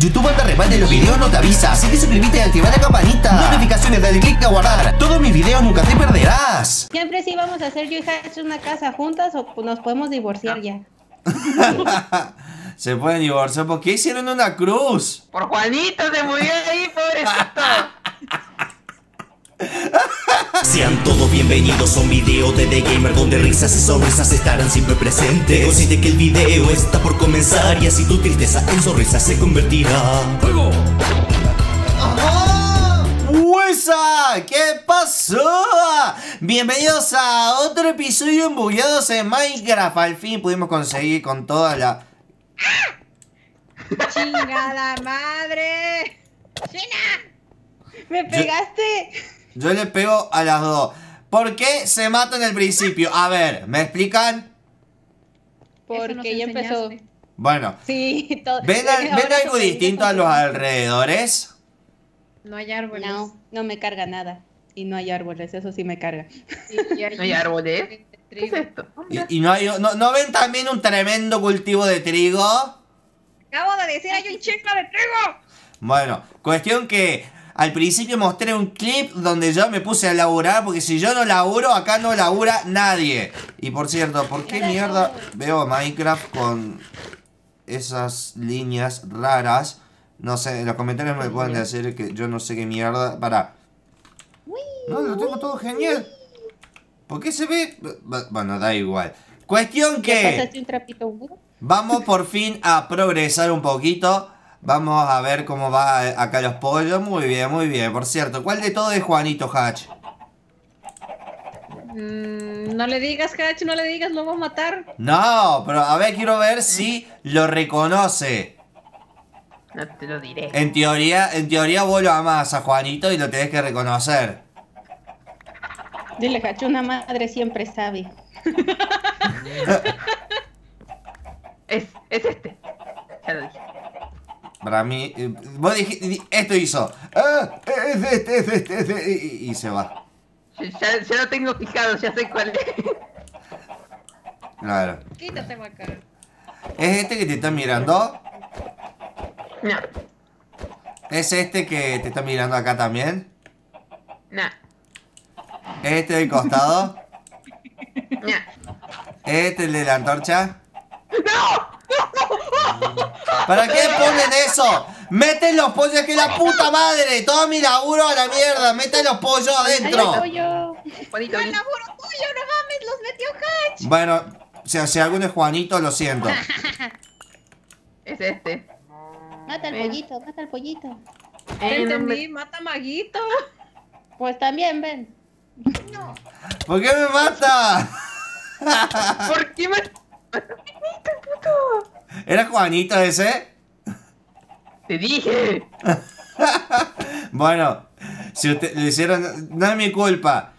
YouTube te reparte los videos no te avisa, así que suscríbete y activa la campanita. Notificaciones, dale click a guardar. Todos mis videos nunca te perderás. Siempre sí vamos a hacer yo y Hatch una casa juntas o nos podemos divorciar ya. Se pueden divorciar. ¿Por qué hicieron una cruz? Por Juanito se murió ahí, pobrecito. Sean todos bienvenidos a un video de The Gamer donde risas y sonrisas estarán siempre presentes. Consciente que el video está por comenzar y así tu tristeza en sonrisa se convertirá. ¡Fuego! ¡Huesa! ¿Qué pasó? Bienvenidos a otro episodio embullados en Minecraft. Al fin pudimos conseguir con toda la... ¡Chingada madre! ¡China! ¡Me pegaste! Yo le pego a las dos. ¿Por qué se mata en el principio? A ver, ¿me explican? Porque ya empezó. Bueno. Sí, todo. ¿Ven, ¿ven algo distinto a los alrededores? No hay árboles. No, no me carga nada. Y no hay árboles, eso sí me carga. ¿No hay árboles? ¿Qué es esto? ¿Y, no, hay, no, ven también un tremendo cultivo de trigo? Acabo de decir, hay un chico de trigo. Bueno, cuestión que al principio mostré un clip donde yo me puse a laburar, porque si yo no laburo, acá no labura nadie. Y por cierto, ¿por qué mierda veo Minecraft con esas líneas raras? No sé, en los comentarios me pueden decir que yo no sé qué mierda. Para. No, lo tengo todo genial. ¿Por qué se ve? Bueno, da igual. Cuestión que... Vamos por fin a progresar un poquito. Vamos a ver cómo va acá los pollos. Muy bien, muy bien. Por cierto, ¿cuál de todo es Juanito Hatch? Mm, no le digas, Hatch, no le digas, lo va a matar. No, pero a ver, quiero ver si lo reconoce. No te lo diré. En teoría, en teoría vos lo amás a Juanito y lo tenés que reconocer. Dile, Hatch, una madre siempre sabe. es, es este. Ya lo dije. Para mí, eh, vos dijiste, esto hizo. Ah, es este, es este, es este. Y, se va. Ya, ya, lo tengo fijado, ya sé cuál es. Claro. Quítate, acá. ¿Es este que te está mirando? No. ¿Es este que te está mirando acá también? No. ¿Es este del costado? No. ¿Es este el de la antorcha? ¡No! ¿Para qué ponen eso? Meten los pollos que la puta madre. Todo mi laburo a la mierda. Meten los pollos adentro. No, el laburo tuyo, no mames, los metió Hatch. Bueno, si, si alguno es Juanito, lo siento. es este. Mata al pollito, mata al pollito. Entendí, mata a Maguito. Pues también, ven. No. ¿Por qué me mata? ¿Por qué me ¿Era Juanito ese? Te dije. bueno, si usted le hicieron. No es mi culpa.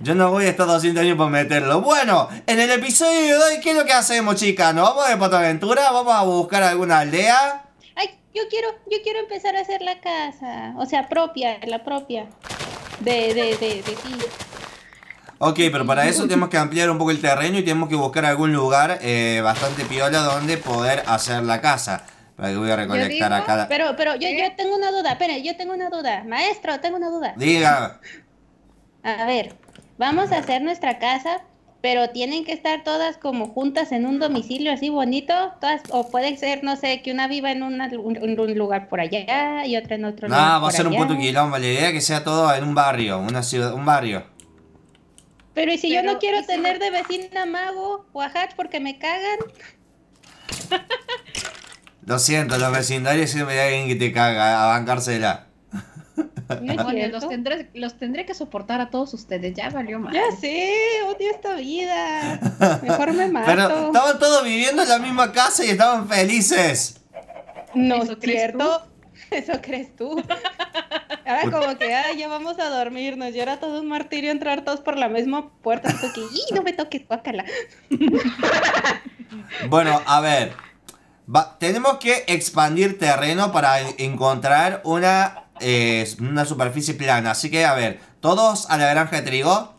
Yo no voy a estar 200 años por meterlo. Bueno, en el episodio de hoy, ¿qué es lo que hacemos, chicas? ¿Nos vamos de Potaventura? ¿Vamos a buscar alguna aldea? Ay, yo quiero, yo quiero empezar a hacer la casa. O sea, propia, la propia. De, de, de, de ti. Ok, pero para eso tenemos que ampliar un poco el terreno y tenemos que buscar algún lugar eh, bastante piola donde poder hacer la casa. Para que voy a recolectar acá. Pero, pero yo, yo tengo una duda, espera, yo tengo una duda. Maestro, tengo una duda. Diga. A ver, vamos a hacer nuestra casa, pero tienen que estar todas como juntas en un domicilio así bonito, todas, o puede ser, no sé, que una viva en un, lugar por allá y otra en otro lugar. No, va a ser un puto quilombo, la idea es que sea todo en un barrio, una ciudad, un barrio. Pero ¿y si yo no quiero tener de vecina Mago o a Hatch porque me cagan? Lo siento, los vecindarios siempre hay alguien que te caga, a bancársela. No los tendré, los tendré que soportar a todos ustedes, ya valió mal. Ya sé, odio esta vida. Mejor me mato. Pero estaban todos viviendo en la misma casa y estaban felices. No es cierto. Eso crees tú. Ahora como que, ya vamos a dormirnos. Y era todo un martirio entrar todos por la misma puerta. Que, no me toques, guácala! bueno, a ver. tenemos que expandir terreno para encontrar una, eh, una superficie plana. Así que, a ver, todos a la granja de trigo.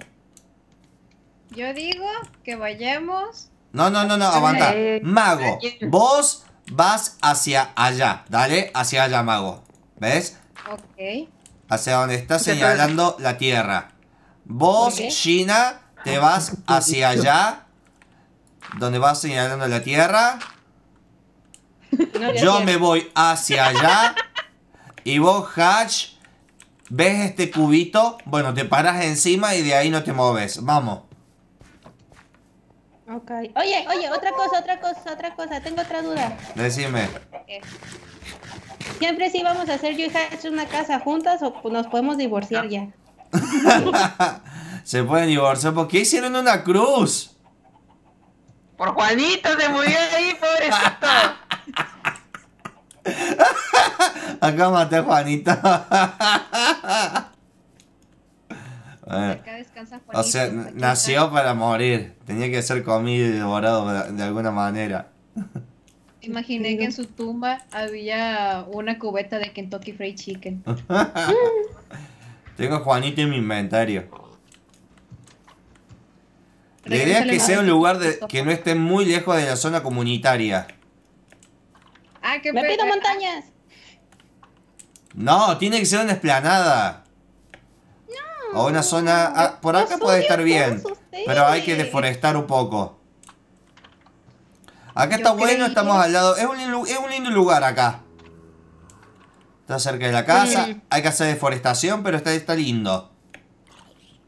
Yo digo que vayamos... No, no, no, no, aguanta. Mago, vos vas hacia allá. Dale, hacia allá, mago. ¿Ves? Ok. Hacia donde está señalando la tierra. Vos, Ok. Gina, te vas hacia allá. Donde vas señalando la tierra. No, Yo me voy hacia allá. Y vos, Hatch, ves este cubito. Bueno, te paras encima y de ahí no te moves. Vamos. Ok. Oye, oye, otra cosa, otra cosa, otra cosa. Tengo otra duda. Decime. Siempre sí vamos a hacer yo y Hatch una casa juntas o nos podemos divorciar ya. Se pueden divorciar. ¿Por qué hicieron una cruz? Por Juanito se murió ahí, pobrecito. Acá maté a Juanita. Bueno, Acá descansa o Juanito. sea, nació para morir. Tenía que ser comido y devorado de, de alguna manera. Imaginé que en su tumba había una cubeta de Kentucky Fried Chicken. Tengo a Juanito en mi inventario. La idea es que sea un lugar de- que no esté muy lejos de la zona comunitaria. Ah, qué ¡Me pido montañas! No, tiene que ser una esplanada. O una zona... ah, por acá puede estar bien. Pero hay que deforestar un poco. Acá está bueno, estamos que- al lado. Es un, lindo- es un lindo lugar acá. Está cerca de la casa. Sí. Hay que hacer deforestación, pero está, está lindo.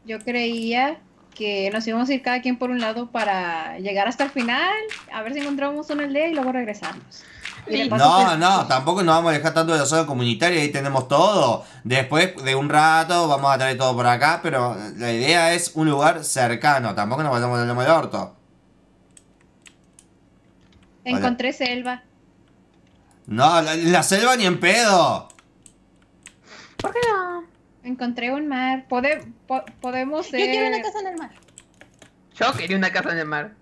Yo creía que nos íbamos a ir cada quien por un lado para llegar hasta el final, a ver si encontramos una aldea y luego regresarnos. Y No, pues, no, tampoco nos vamos a alejar tanto de la zona comunitaria. Ahí tenemos todo. Después de un rato vamos a traer todo por acá. Pero la idea es un lugar cercano. Tampoco nos vayamos del lomo del orto. Encontré selva. No, la, la selva ni en pedo. ¿Por qué no? Encontré un mar. Pode- po- podemos Yo quiero una casa en el mar. Yo quería una casa en el mar.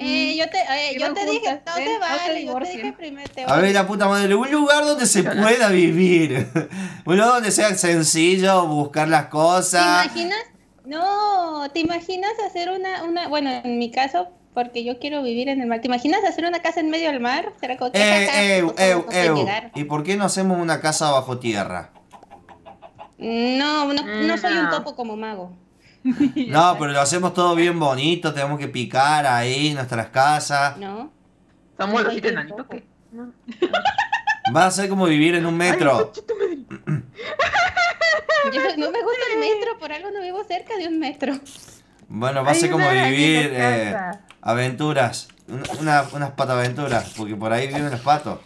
Eh, yo te, eh, yo te dije, no te No vale, yo te dije primero. Te A ver, la puta madre, un lugar donde se pueda vivir. Un lugar donde sea sencillo buscar las ¿Te cosas. imaginas? No, ¿te imaginas hacer una, una, bueno, en mi caso, porque yo quiero vivir en el mar, ¿te imaginas hacer una casa en medio del mar? ¿Será como que Eh, eu, todos eu, pueden eu. llegar? ¿Y por qué no hacemos una casa bajo tierra? No, no, no soy un No. topo como mago. No, pero lo hacemos todo bien bonito, tenemos que picar ahí nuestras casas. ¿No? Somos los Ay, siete enanitos. No. Va a ser como vivir en un metro. Yo no me gusta el metro, por algo no vivo cerca de un metro. Bueno, va a ser como vivir eh, aventuras. Una, una- unas pataventuras, porque por ahí viven los patos.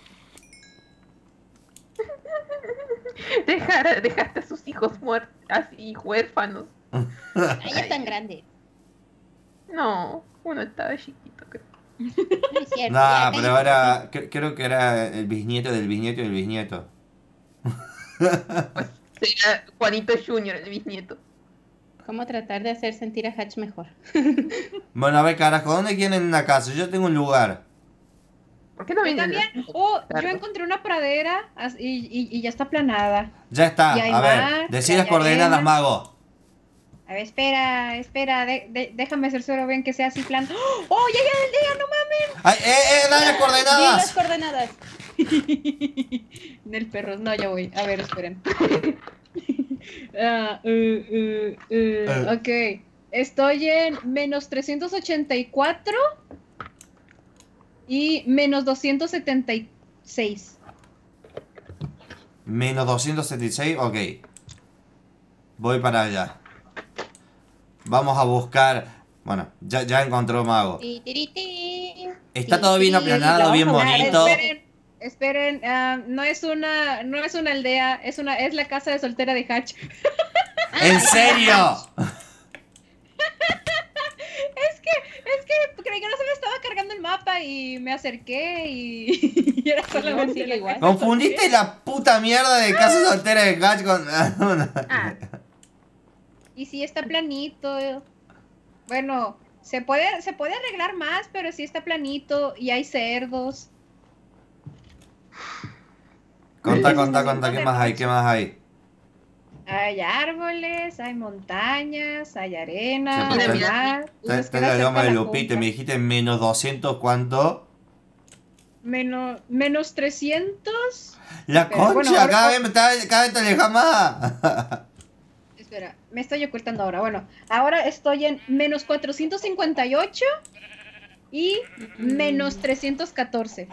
Dejar, dejaste a sus hijos muertos, así, huérfanos. Ahí están grandes. No, uno estaba chiquito, creo. No es cierto. Nah, pero ahora cre- creo que era el bisnieto del bisnieto del bisnieto. Será Juanito Junior, el bisnieto. ¿Cómo tratar de hacer sentir a Hatch mejor? Bueno, a ver, carajo, ¿dónde quieren una casa? Yo tengo un lugar. ¿Por qué no vienen? también. Oh, yo encontré una pradera y, y- y ya está planada. Ya está, a ver, mar, las hay coordenadas, mago. A ver, espera, espera, de- de- déjame hacer solo bien que sea así plan. ¡Oh, ya ya del día, no mames! Ay, eh, eh, dale las Di las coordenadas. coordenadas. Del perro, no, ya voy. A ver, esperen. Ah, uh, uh, uh, Eh. Ok, estoy en menos 384 y menos 276. Menos 276, ok. Voy para allá. Vamos a buscar. Bueno, ya, ya encontró mago. Está todo bien aplanado, bien bonito. Esperen, esperen, ah, no es una, no es una aldea, es una, es la casa de soltera de Hatch. ¿En serio? Es que, es que creí que no se me estaba cargando el mapa y me acerqué y, y era solamente la igual. Confundiste la puta mierda de casa soltera de Hatch con. Ah, Y sí está planito. Bueno, se puede, se puede arreglar más, pero sí está planito y hay cerdos. Contá, contá, contá, ¿qué más hay? ¿Qué más hay? Hay árboles, hay montañas, hay arena, Sí, hay mar. Me dijiste menos 200, ¿cuánto? menos, menos 300. La Pero concha, cada vez, está- cada vez te alejas más. Espera, me estoy ocultando ahora. Bueno, ahora estoy en menos 458 y menos 314.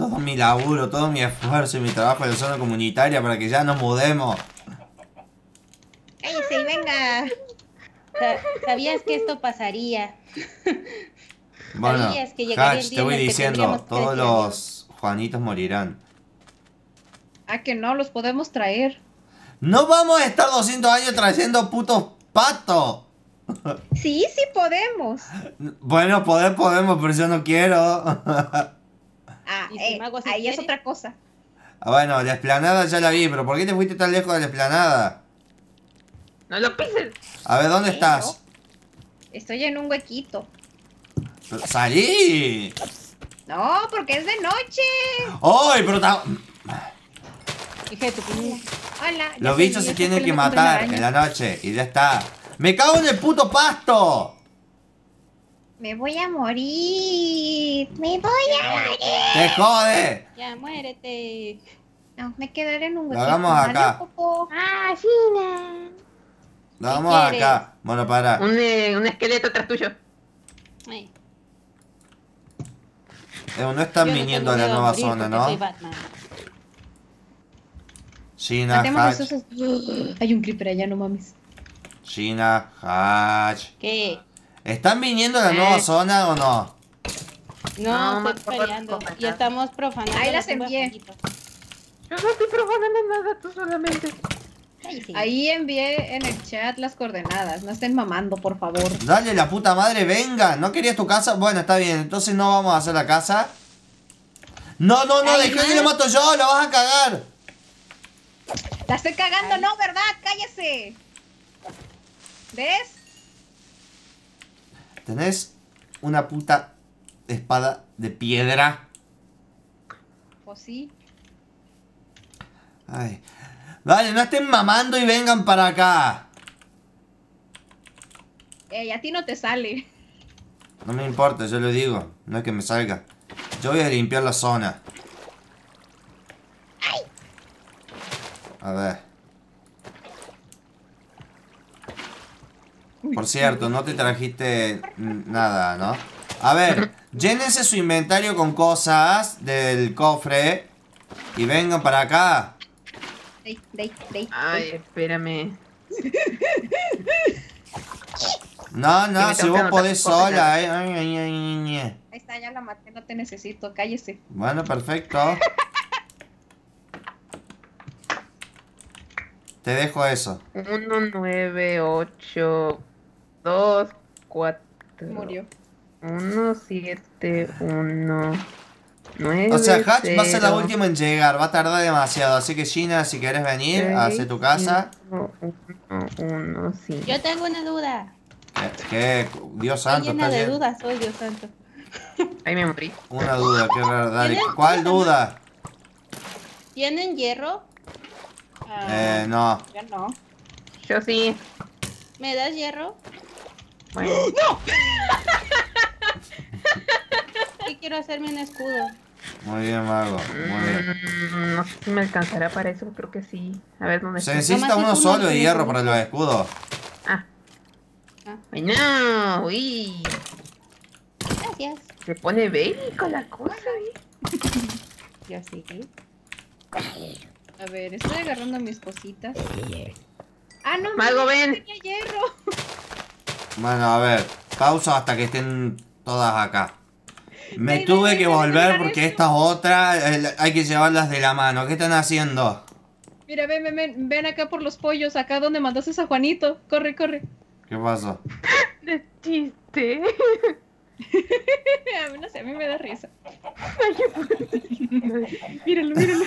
Todo mi laburo, todo mi esfuerzo y mi trabajo en la zona comunitaria para que ya nos mudemos. ¡Cállese y venga! Sa- ¿Sabías que esto pasaría? Bueno, Sabías que llegaría el Hatch, día te en voy el que diciendo, todos los Juanitos morirán. Ah, que no, los podemos traer. No vamos a estar 200 años trayendo putos patos. Sí, sí podemos. Bueno, poder podemos, pero yo no quiero. Ah, ¿Y si eh, ahí es otra cosa. Ah, bueno, la esplanada ya la vi, pero ¿por qué te fuiste tan lejos de la esplanada? No lo pises. A ver, ¿dónde estás? Estoy en un huequito. ¡Salí! No, porque es de noche. ¡Ay, pero ta- Hija de tu Hola. Los bichos se tienen que matar en la noche y ya está. ¡Me cago en el puto pasto! Me voy a morir. Me voy a morir. ¡Te jode! Ya, muérete. No, me quedaré en un Lo huequito. hagamos acá. Popo. Ah, Fina. Lo vamos quieres? acá. Bueno, para. Un, eh, un esqueleto tras tuyo. Ay, Eh, no están yo no viniendo a la nueva zona, porque soy ¿no? Batman. Gina, Hatch. Hay un creeper allá, no mames. Gina, Hatch. ¿Qué? ¿Están viniendo a la nueva Eh. zona o no? No, No, estoy peleando. Y estamos profanando. Ahí las envié. poquito. Yo no estoy profanando nada, tú solamente. Ahí envié en el chat las coordenadas. No estén mamando, por favor. Dale, la puta madre, venga. ¿No querías tu casa? Bueno, está bien. Entonces no vamos a hacer la casa. No, no, no, Ay, dejé que no. lo mato yo, lo vas a cagar. La estoy cagando, no, ¿verdad? Cállese. ¿Ves? ¿Tenés una puta espada de piedra? Pues sí. Ay. Dale, no estén mamando y vengan para acá. Ey, a ti no te sale. No me importa, yo lo digo. No es que me salga. Yo voy a limpiar la zona. A ver. Por cierto, no te trajiste nada, ¿no? A ver, llénense su inventario con cosas del cofre y vengan para acá. Dey, dey, dey, Ay, espérame. No, no, si vos podés sola, eh. Ay, ay, ay, ay, ay. Ahí está, ya la maté, no te necesito, cállese. Bueno, perfecto. Te dejo eso. 1, 9, 8, 2, 4. Murió. 1, 7, 1, 9. O sea, Hatch va a ser la última en llegar, va a tardar demasiado. Así que Gina, si quieres venir a hacer tu casa. 1, 1, 5. Yo tengo una duda. Que, que- Dios Estoy santo, llena de bien. dudas, soy Dios santo. Ahí me morí. Una duda, qué raro, dale. ¿Tienes ¿Cuál duda? ¿Tienen hierro? Ah, Eh, no. Ya no. Yo sí. ¿Me das hierro? Bueno, Que quiero hacerme un escudo. Muy bien, Mago. Muy bien. no sé si me alcanzará para eso, creo que sí. A ver dónde Se necesita uno solo de hierro para los escudos. Ah. Ah. No, uy. Gracias. Se pone bélico la cosa, ¿eh? Yo sí. A ver, estoy agarrando mis cositas. Ah, no, Mago, no ven. tenía hierro. Bueno, a ver. Pausa hasta que estén todas acá. Me tuve que volver porque estas otras eh, hay que llevarlas de la mano. ¿Qué están haciendo? Mira, ven, ven, ven, ven acá por los pollos, acá donde mandaste a Juanito. Corre, corre. ¿Qué pasó? De chiste. A mí no sé, a mí me da risa. míralo, míralo.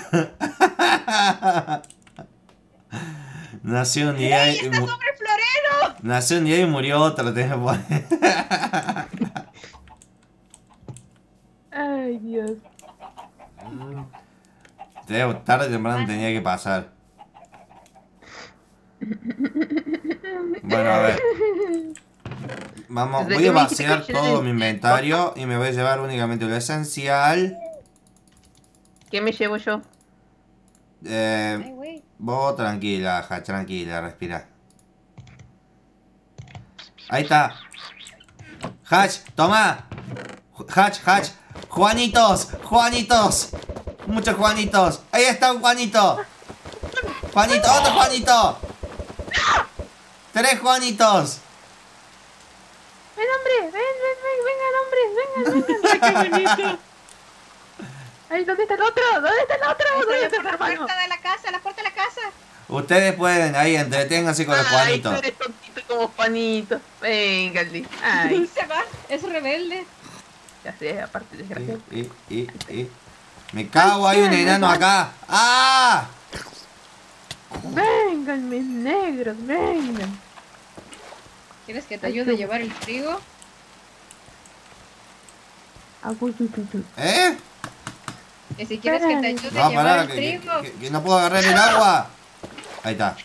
Nació un día ¡Ey, y está sobre florero! nació un día y murió otro. te voy a poner. Ay, Dios. Te- Tarde o temprano tenía que pasar. Bueno, a ver. Vamos, voy a vaciar todo mi inventario y me voy a llevar únicamente lo esencial. ¿Qué me llevo yo? Eh. Vos tranquila, Hatch, tranquila, respira. Ahí está. Hatch, toma. Hatch, Hatch. Juanitos, Juanitos. Muchos Juanitos. Ahí está un Juanito. Juanito, otro Juanito. Tres Juanitos. Ven, hombre, ven, ven, ven, vengan, hombres, vengan, vengan. ¡Qué bonito! Ay, ¿dónde está el otro? ¿Dónde está el otro? Ahí ¿Dónde está está el por la hermano? puerta de la casa, la puerta de la casa. Ustedes pueden, ahí, entreténganse con los Ay, Juanitos. tú eres tontito como Juanito. Véngale. Ay, Se va, es rebelde. ya sé, aparte desgraciado. Y, y, y, y. Me cago, hay un enano acá. ¡Ah! Vengan, mis negros, vengan. ¿Quieres que te ayude a llevar el trigo? ¿Eh? Que si quieres que te ayude a No, llevar pará, el que, trigo. que- que no puedo agarrar el agua. Ahí está.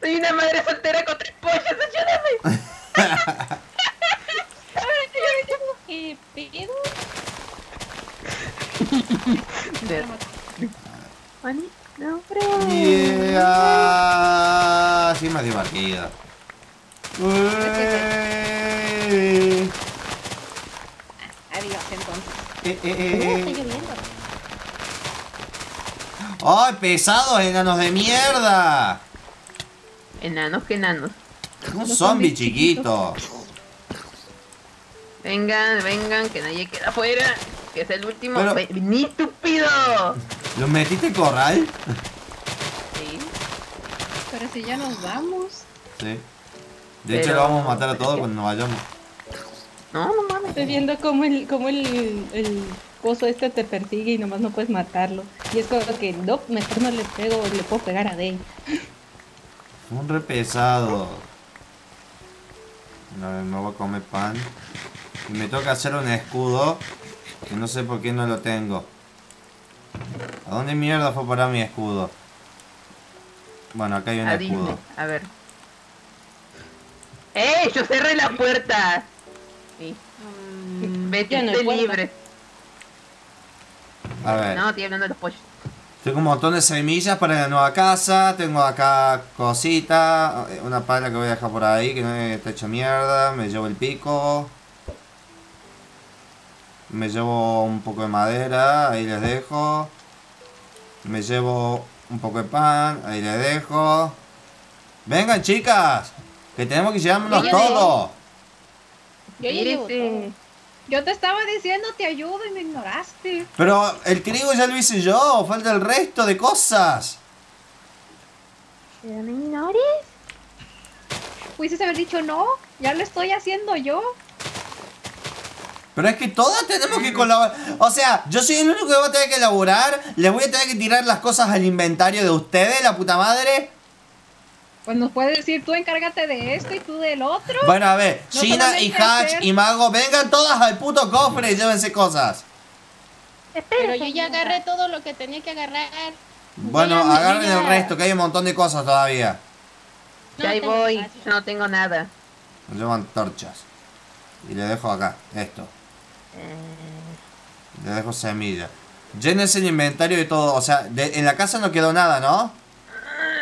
Soy una madre soltera con tres pollos, ayúdame. ¿Qué pedo? No. Yeah. Así más divertido. Eh, eh, eh, está eh. lloviendo. ¡Ay, pesados enanos de mierda! Enanos, que enanos. Un zombie chiquito. Vengan, vengan, que nadie queda afuera. Que es el último. Pero- ¡Ni estúpido! ¿Los metiste en corral? Sí. Pero si ya nos vamos. Sí. De hecho, lo vamos a matar a todos cuando nos vayamos. No, no mames. Estoy viendo cómo el, cómo el, el coso este te persigue y nomás no puedes matarlo. Y es como que, no, mejor no le pego, le puedo pegar a Dave. Un re pesado. No, me voy a comer pan. Y me toca hacer un escudo. Que no sé por qué no lo tengo. ¿A dónde mierda fue para mi escudo? Bueno, acá hay un Adivine. escudo. A ver. ¡Eh! ¡Yo cerré la puerta! No hay esté libre. A ver. No, estoy hablando de los pollos. Tengo un montón de semillas para la nueva casa. Tengo acá cositas. Una pala que voy a dejar por ahí que no está hecha mierda. Me llevo el pico. Me llevo un poco de madera. Ahí les dejo. Me llevo un poco de pan. Ahí les dejo. Vengan chicas. Que tenemos que ya todo. Yo llevo todo. Yo te estaba diciendo te ayudo y me ignoraste. Pero el trigo ya lo hice yo. Falta el resto de cosas. ¿Pero me ignores? Pudiste haber dicho no, ya lo estoy haciendo yo. Pero es que todas tenemos que colaborar. O sea, yo soy el único que va a tener que elaborar. Les voy a tener que tirar las cosas al inventario de ustedes, la puta madre. Pues nos puedes decir tú encárgate de esto y tú del otro. Bueno, a ver, No Gina y Hatch hacer- y Mago, vengan todas al puto cofre y llévense cosas. Pero yo ya agarré todo lo que tenía que agarrar. Bueno, agarren el resto, que hay un montón de cosas todavía. No ya ahí tengo voy. espacio. No tengo nada. Nos llevan torchas. Y le dejo acá, esto. Eh, Le dejo semilla. Llénense el inventario de todo. O sea, de- en la casa no quedó nada, ¿no?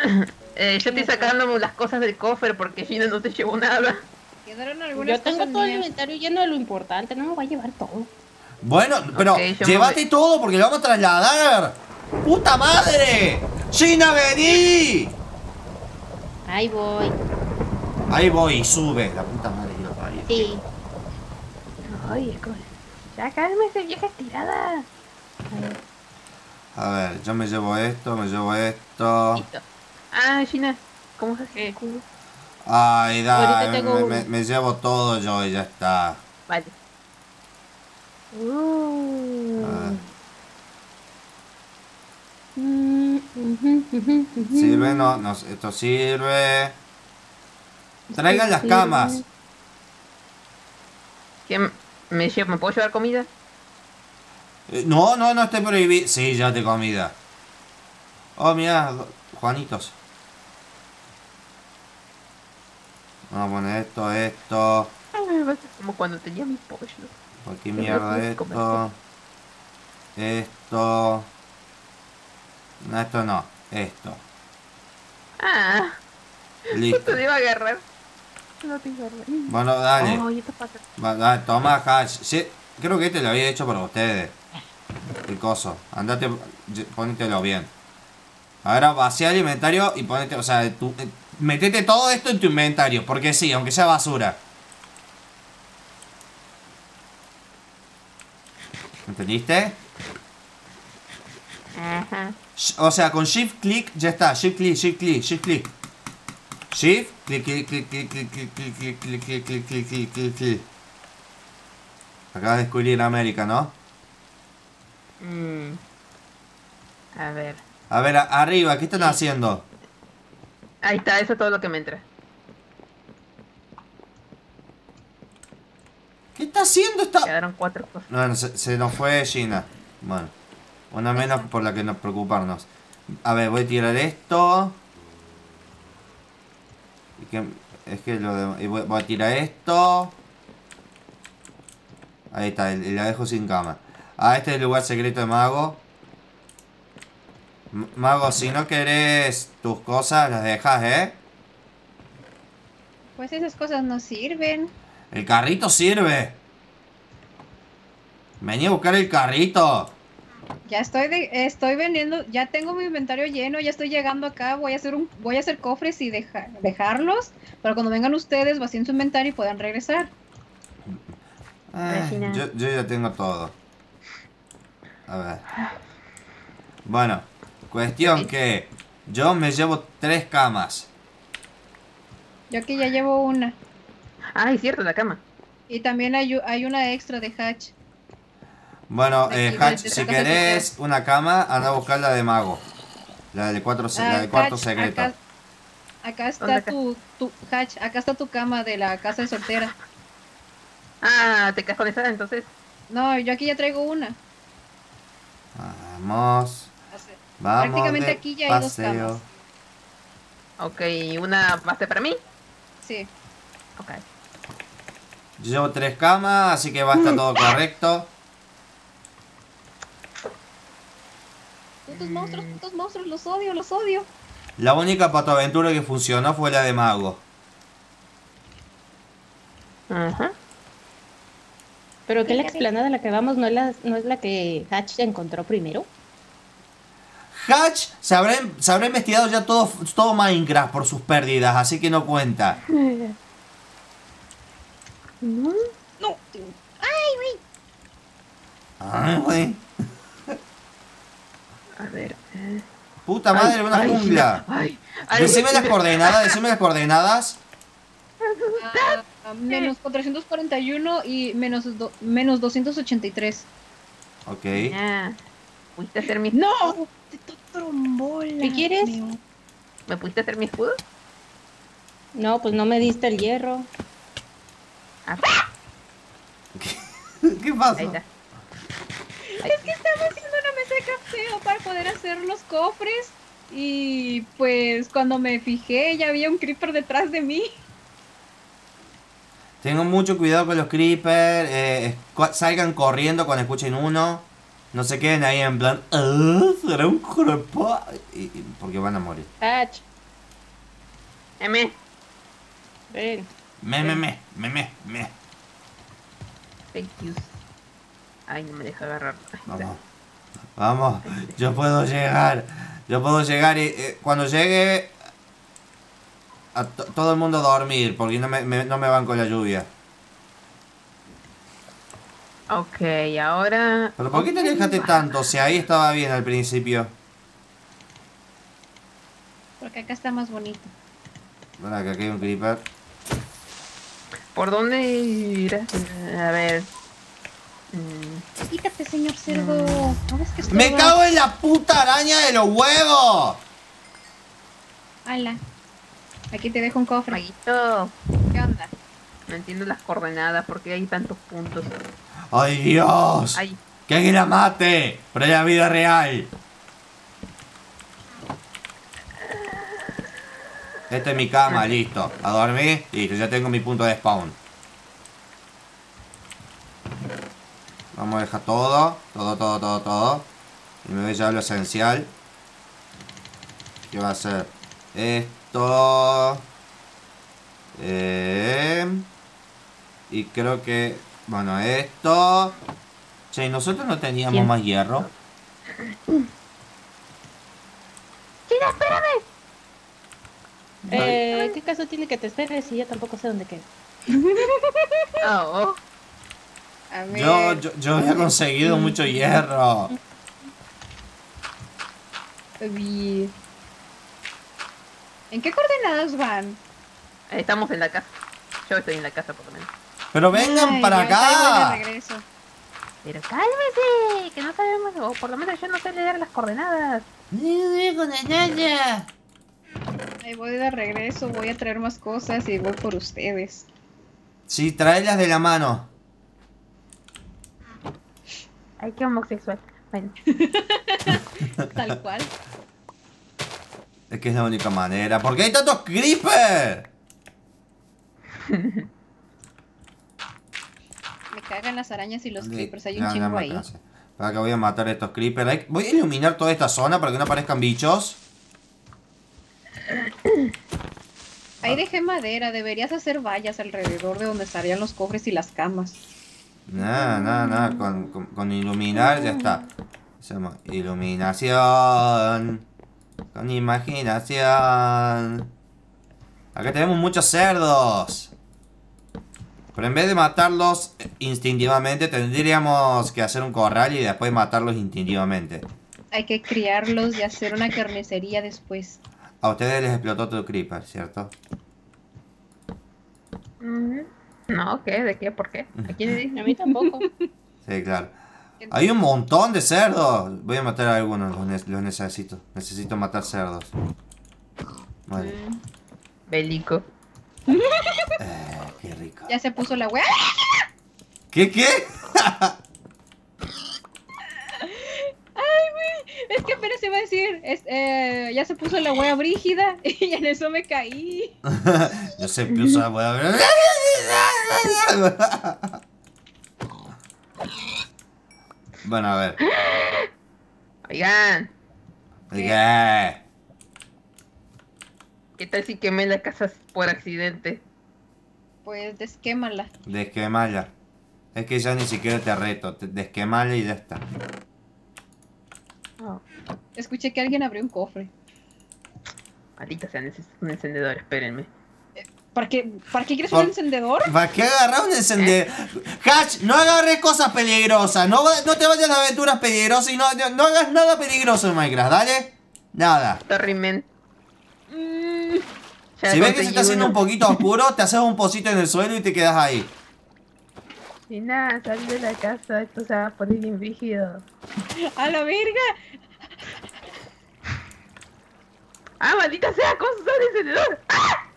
eh, yo estoy sacando las cosas del cofre porque Gina no te llevó nada. Quedaron algunas Yo tengo todo el inventario lleno de lo importante, no me voy a llevar todo. Bueno, pero Ok, yo me llévate todo porque lo vamos a trasladar. ¡Puta madre! ¡Gina, vení! Ahí voy. Ahí voy, sube. La puta madre que lo parió. Sí. Ay, es como- Ya cálmese, vieja estirada. A ver, yo me llevo esto, me llevo esto. Listo. Ah, Gina, ¿cómo se hace ¿Qué? el escudo? Ay, da, me, tengo me- uno. me- me llevo todo yo y ya está. Vale. Uh. Ah. Sirve, no, no, esto sirve. Traigan las camas. ¿Quién me, lle- me puedo llevar comida? Eh, No, no, no esté prohibido. Sí, ya te comida. Oh, mira, Juanitos. Vamos a poner esto, esto. Como cuando tenía mi pollo. Por aquí Yo mierda esto. Esto. No, esto no. Esto. Ah, Listo. justo te iba a agarrar. No te agarré. Bueno, dale. Esto. Va, dale, toma. Sí, creo que este lo había hecho para ustedes. El coso. Andate, ponételo bien. Ahora vacía el inventario y ponete, o sea, tu, metete todo esto en tu inventario. Porque sí, aunque sea basura. ¿Entendiste? Ajá. O sea, con shift click ya está. Shift click, shift click, shift click. Shift, clic, clic, clic, clic, clic, clic, clic, clic, clic, clic, clic, clic, clic, clic, clic. Acabas de descubrir América, ¿no? Mm. A ver. A ver, a- arriba, ¿qué están haciendo? Ahí está, eso es todo lo que me entra. ¿Qué está haciendo esta...? Quedaron cuatro cosas. Bueno, se, se nos fue Gina. Bueno, una menos por la que nos preocuparnos. A ver, voy a tirar esto. Y que, es que lo de- y voy, voy a tirar esto. Ahí está, y la dejo sin cama. Ah, este es el lugar secreto de Mago. Mago, si no querés tus cosas, las dejas, ¿eh? Pues esas cosas no sirven. El carrito sirve. Vení a buscar el carrito. Ya estoy de, estoy vendiendo, ya tengo mi inventario lleno, ya estoy llegando acá, voy a hacer un, voy a hacer cofres y deja- dejarlos para cuando vengan ustedes vacíen su inventario y puedan regresar. Ay, Regina. yo, yo ya tengo todo. A ver. Bueno, cuestión que yo me llevo tres camas. Yo aquí ya llevo una. Ah, es cierto, la cama. Y también hay, una extra de Hatch. Bueno, eh, Hatch, de si querés una cama, anda a buscar la de mago. La de cuatro, se- la Ah, de cuarto Hatch, secreto. Acá, acá está tu, tu Hatch, acá está tu cama de la casa de soltera. Ah, te quedas con esa, entonces. No, yo aquí ya traigo una. Vamos, vamos. Prácticamente aquí ya hay dos camas. Ok, una base para mí. Sí. Ok. Yo llevo tres camas, así que va a estar todo correcto. Putos monstruos, putos monstruos, los odio, los odio. La única patoaventura que funcionó fue la de mago. Ajá. Pero que la explanada a la que vamos no es la, no es la que Hatch encontró primero. Hatch se habrá, se habrá investigado ya todo, todo Minecraft por sus pérdidas, así que no cuenta. No. No. Ay, güey. A ver. eh. Puta madre, Ay, una ay, jungla. Ay, ay, Decime las coordenadas, decime las coordenadas. Ah, menos 441 y menos, do- menos 283. Ok. Ya. ¿Pudiste hacer mi ¡No! ¡De tu trombola! ¿Qué quieres? Me- ¿Me pudiste hacer mi escudo? No, pues no me diste el hierro. Ah, ¿Qué ahí pasa? está. Es que estaba haciendo una mesa de café para poder hacer los cofres. Y pues cuando me fijé ya había un creeper detrás de mí. Tengo mucho cuidado con los creepers. eh, salgan corriendo cuando escuchen uno. No se queden ahí en plan. "Ah, ¿Será un cuerpo? Porque van a morir. Hatch, M. ven. Me, me, me, me, me, me. Fake news. Ay, no me deja agarrar. Vamos. Vamos. Yo puedo llegar. Yo puedo llegar y eh, cuando llegue. A to- todo el mundo a dormir. Porque no me, me- no me van con la lluvia. Ok, ahora. ¿Pero por qué te alejaste tanto? Si ahí estaba bien al principio. Porque acá está más bonito. Bueno, que aquí hay un creeper. ¿Por dónde ir? A ver. Mm, Quítate, señor cerdo. ¿No ves que ¡Me cago en la puta araña de los huevos! Ala. Aquí te dejo un cofre. Maguito, ¿Qué onda? no entiendo las coordenadas, porque hay tantos puntos? ¡Ay, Dios! Ay, ¡Que alguien la mate! Pero la vida real. Esta es mi cama, listo. A dormir, listo, ya tengo mi punto de spawn. Vamos a dejar todo, todo, todo, todo, todo. Y me voy a llevar lo esencial. ¿Qué va a ser? Esto. Eh, y creo que... Bueno, esto... Che, nosotros no teníamos ¿Quién? más hierro. China, espérame. Eh, ¿Qué caso tiene que te esperes si yo tampoco sé dónde queda? Oh, A ver. Yo, yo, yo había conseguido mucho hierro. Bien. ¿En qué coordenadas van? estamos en la casa. Yo estoy en la casa por lo menos. Pero vengan Ay, para acá. Pero cálmese, que no sabemos, o por lo menos yo no sé leer las coordenadas. Ahí voy de regreso, voy a traer más cosas y voy por ustedes. Sí, traelas de la mano. Ay, qué homosexual. Bueno, Tal cual. Es que es la única manera. ¿Por qué hay tantos creepers? Cagan las arañas y los Sí, creepers, hay un chingo ahí. Para que voy a matar a estos creepers. Hay- Voy a iluminar toda esta zona para que no aparezcan bichos. Ahí dejé madera, deberías hacer vallas alrededor de donde estarían los cofres y las camas. Nada, nada, nada. Con, con- con iluminar ya está. Llama iluminación. Con imaginación. Acá tenemos muchos cerdos. Pero en vez de matarlos instintivamente, tendríamos que hacer un corral y después matarlos instintivamente. Hay que criarlos y hacer una carnicería después. A ustedes les explotó tu creeper, ¿cierto? mm, no, ¿qué? ¿De qué? ¿Por qué? ¿A quién le dije? A mí tampoco. Sí, claro. Hay un montón de cerdos. Voy a matar a algunos, los, ne- los necesito. Necesito matar cerdos. Vale. Bélico. Qué rico. Ya se puso la wea. ¿Qué, qué? Es que apenas se va a decir, es, eh, ya se puso la wea brígida y en eso me caí. Yo sé, pienso, voy a ver. Bueno, a ver. Oigan, ¿Qué? ¿qué tal si quemé la casa por accidente? Pues desquémala. Desquemala. Es que ya ni siquiera te reto. te- Desquemala y ya está. Oh, Escuché que alguien abrió un cofre. maldita sea, necesito un encendedor, espérenme. ¿Para qué, ¿para qué quieres un encendedor? ¿Para qué agarrar un encendedor? Hash, no agarres cosas peligrosas. No, no te vayas a aventuras peligrosas y no, no, no hagas nada peligroso en Minecraft, ¿dale? Nada. Sorry, men. Mm, Si ves que se está haciendo un poquito oscuro, te haces un pocito en el suelo y te quedas ahí. Y nada, salí de la casa, esto se va a poner bien rígido. ¡A la verga! ¡Ah, maldita sea! ¿Cómo se el encendedor? ¡Ah!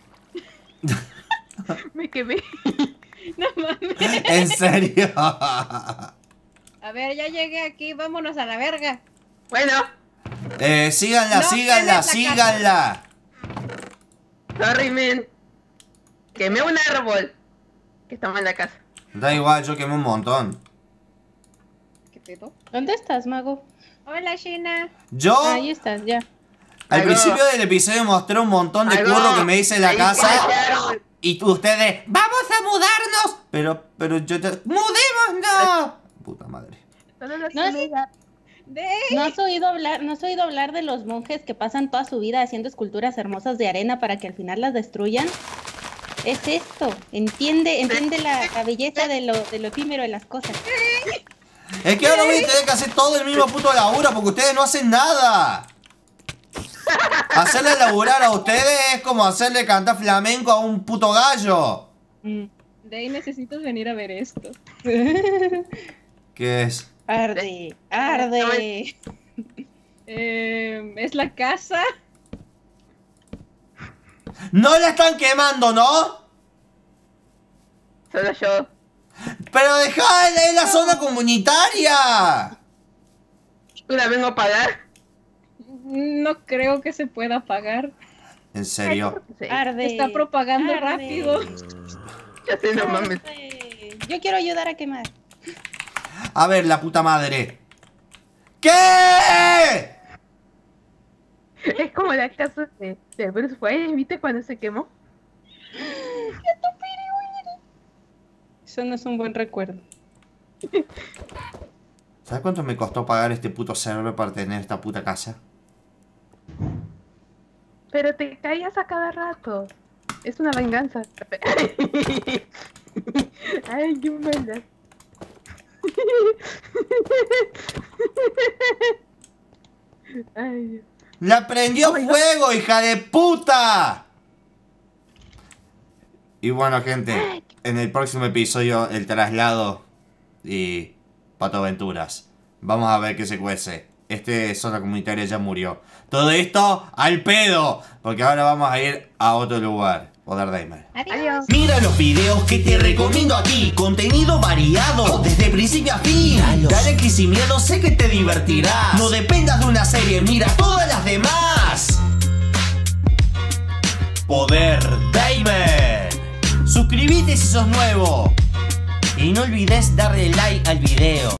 Me quemé. No mames. En serio. A ver, ya llegué aquí, vámonos a la verga. Bueno, Eh, síganla, No síganla, síganla. Sorry, men. Quemé un árbol que estaba en la casa. Da igual, yo quemé un montón. ¿Qué pedo? ¿Dónde estás, mago? Hola, Shina. Yo, Ahí estás, ya. al Algo- principio del episodio mostré un montón de Algo- curro que me hice en la ahí casa. Y ustedes, ¡vamos a mudarnos! Pero, pero yo te... ¡Mudémonos! Puta madre. No, amigas. De... ¿No has oído hablar, no has oído hablar de los monjes que pasan toda su vida haciendo esculturas hermosas de arena para que al final las destruyan? Es esto. Entiende, entiende la, la belleza de lo, de lo efímero de las cosas. Es que ahora voy a tener que hacer todo el mismo puto laburo porque ustedes no hacen nada. Hacerle laburar a ustedes es como hacerle cantar flamenco a un puto gallo. Mm. De ahí necesitas venir a ver esto. ¿Qué es? Arde, arde. Eh, es la casa. No la están quemando, ¿no? Solo yo. Pero dejá en la zona comunitaria. ¿Tú la vengo a pagar? No creo que se pueda pagar. En serio. Sí. Arde. Está propagando arde, rápido. Ya sé, no mames. Yo quiero ayudar a quemar. A ver, la puta madre. ¿Qué? Es como la casa de, de Bruce Wayne, ¿viste cuando se quemó? Eso no es un buen recuerdo. ¿Sabes cuánto me costó pagar este puto server para tener esta puta casa? Pero te caías a cada rato. Es una venganza. Ay, qué mala. Ay. ¡La prendió fuego, hija de puta! Y bueno, gente, en el próximo episodio, el traslado y Pato Aventuras. Vamos a ver qué se cuece. Este zona comunitaria ya murió. Todo esto al pedo, porque ahora vamos a ir a otro lugar. Poder. Adiós. Adiós. Mira los videos que te recomiendo aquí, contenido variado, desde principio a fin. Dale que sin miedo sé que te divertirás. No dependas de una serie, mira todas las demás. Poder Gamer. Suscríbete si sos nuevo. Y no olvides darle like al video.